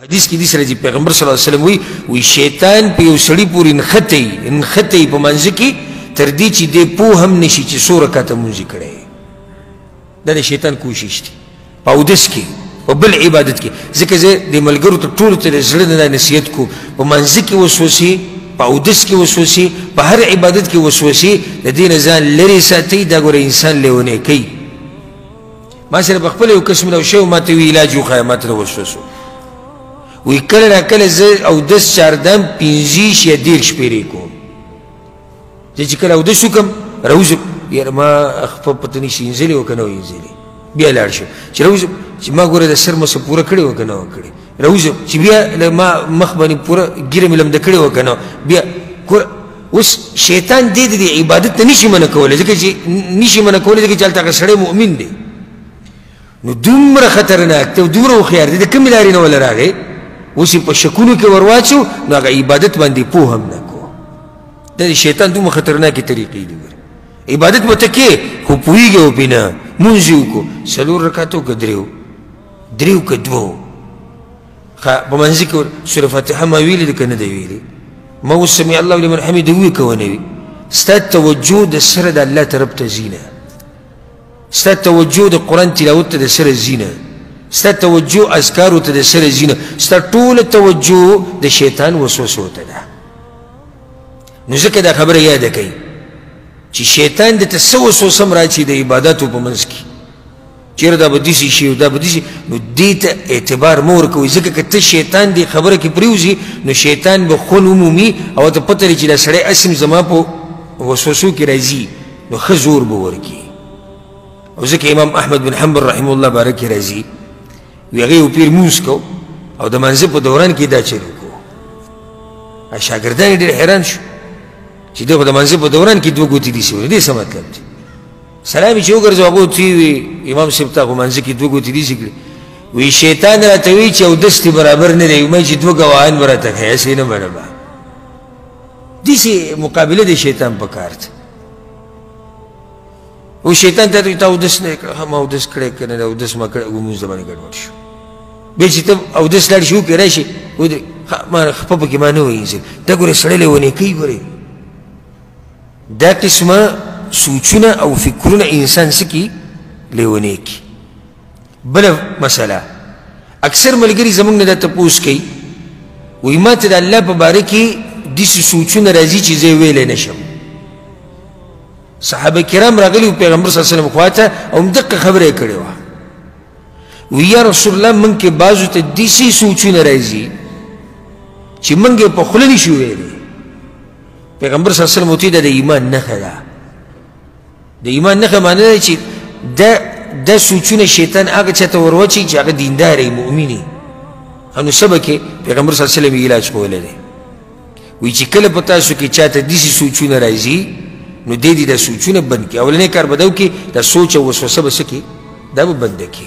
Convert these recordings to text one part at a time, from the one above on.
حدیث کې دي سره چې پیغمبر صلی الله علیه وسلم وی وی شیطان په یو سړی پورې نختې نختې په منځ کې تر دې چې دې په هم نشي چې سور کته مونږ کړي دا د شیطان کوشش دي په اودس کې په بل عبادت کې ځکه زه د ملګرو ته ټول ته زړه نه نصیحت کو په منځ کې وسوسه په اودس کې وسوسه په هر عبادت کې وسوسه د دین ځان لري ساتي دا ګور انسان لیونه کوي ما سره په خپل یو کس ملو شو ما ته وی علاج وخایه ما ته وسوسو وی کله نه کله زه او دس چاردم پنځیش یا دېرش پیرې کوم زه چې کله اودس وکړم راوځم یاره ما خپل پته نشي انځلې وکړه نه انځلې بیا لاړ شو چې راوځم چې ما ګوره د سر مو څه پوره کړې وکړه نه وکړې روزم چې بیا ما مخ باندې پوره ګیره مې لمده کړې وه که نه بیا کور اوس شیطان دې د عبادت ته نشي منع کولی ځکه چې نشي منع کولی ځکه چې هلته هغه سړی مؤمن دی نو دومره خطرناک دی دومره هوښیار دی د کومې لارې نه وله راغی اوس په شکونو کې ورواچو نو هغه عبادت باندې پوه هم نه کو دا د شیطان دومره خطرناکې طریقې دي عبادت به ته کې خو پوهېږې او پې نه مونځ یې وکړو څلور رکعته وکړه درې دریو که دوو ښه په منځي کې سوره فاتحه ما ویلې ده که نه ده ویلې ما اوس سمع الله لمن حمیده ووایي که ونه وي ستا توجه د سره د الله طرف ته ځي نه ستا توجه د قرآن تلاوت ته د سره ځي نه ستا توجه اذکارو ته د سره ځي نه ستا ټوله توجه د شیطان وسوسو ته ده نو ځکه دا خبره یاده کوي چې شیطان د ته څه وسوسه هم راچي د عباداتو په منځ کې چیرې دا به داسې شي او دا به داسې نو دې ته اعتبار مه ورکوئ ځکه که ته شیطان دې خبره کې پرېوځي نو شیطان به خون ومومي او ته پته لري چې دا سړی اسم زما په وسوسو کې راځي نو ښه زور به ورکړي او ځکه امام احمد بن حنبل رحمه الله باره کې راځي وي هغه یو پیر مونځ کو او د منځه په دوران کې دا چل وکړو شاګردان یې ډېر حیران شو چې دی خو د منځه په دوران کې دوه ګوتې دي سوې دې څه مطلب دی سلام چې وګرځو هغه تی وی امام صاحب ته منځ کې دوه ګوتې دي ذکر وی شیطان راته وی چې او دستي برابر نه دی مې چې دوه غواهان ورته کوي اسې نه منم دیسی مقابله د شیطان په کار ده او شیطان ته ته او دس نه کړ هم او دس کړې کنه او دس ما کړ او موږ زمانه ګډوډ شو به چې ته او دس لړ شو کې راشي و دې ما خپل کې ما نه وایي دا ګوره سړی له ونی کوي ګوره دا قسمه سوچونه او فکرونه انسان سکی لیونی کی بل مسله اکثر ملګری زمونږ نه دا تپوس کوي وایي ما ته د الله په باره کې داسې سوچونه راځي چې زه یې ویلی نه شم صحابه کرام راغلي وو پیغمبر صلی الله علیه وسلم خواته او همدقه خبره یې کړې وه وی یا رسول الله مونږ کې بعضو ته داسې سوچونه راځي چې مونږ یې په خوله نه شو ویلی پیغمبر صلی الله علیه وسلم وتی د ایمان نه ده د ایمان نه معنی ده چې د د سوچونه شیطان هغه چته وروچی چې هغه دیندار مؤمنی انو سبکه پیغمبر صلی الله علیه وسلم علاج کوله ده وی چې کله پتا شو کې چاته د سې سوچونه راځي نو دې دې د سوچونه بند کې اولنې کار بدو کې د سوچ او وسوسه بس کې دا به بند کې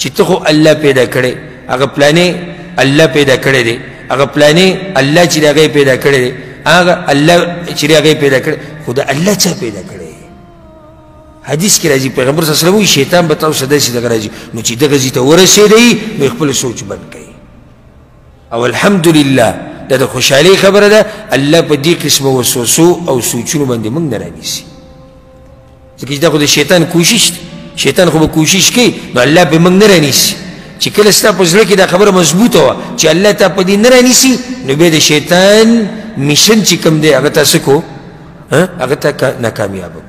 چې ته خو الله پیدا کړې هغه پلانې الله پیدا کړې دی هغه پلانې الله چې هغه پیدا کړې دی هغه الله چې هغه پیدا کړې خو دا الله چا پیدا کړې حدیث کې راځي پیغمبر صلی الله علیه وسلم شیطان به تاسو سره داسې دغه راځي نو چې دغه ځي ته ورسېدی نو خپل سوچ بند کړي او الحمدلله دا د خوشحالۍ خبره ده الله په دې قسمه وسوسو او سوچونو باندې موږ نه رانیسي ځکه دا خو د شیطان کوشش دی شیطان خو به کوشش کوي نو الله به موږ نه رانیسي چې کله ستا په زړه کې دا خبره مضبوطه وه چې الله تا په دې نه رانیسي نو بیا د شیطان میشن چې کوم دی هغه تا څه کو هغه تا ناکامیابه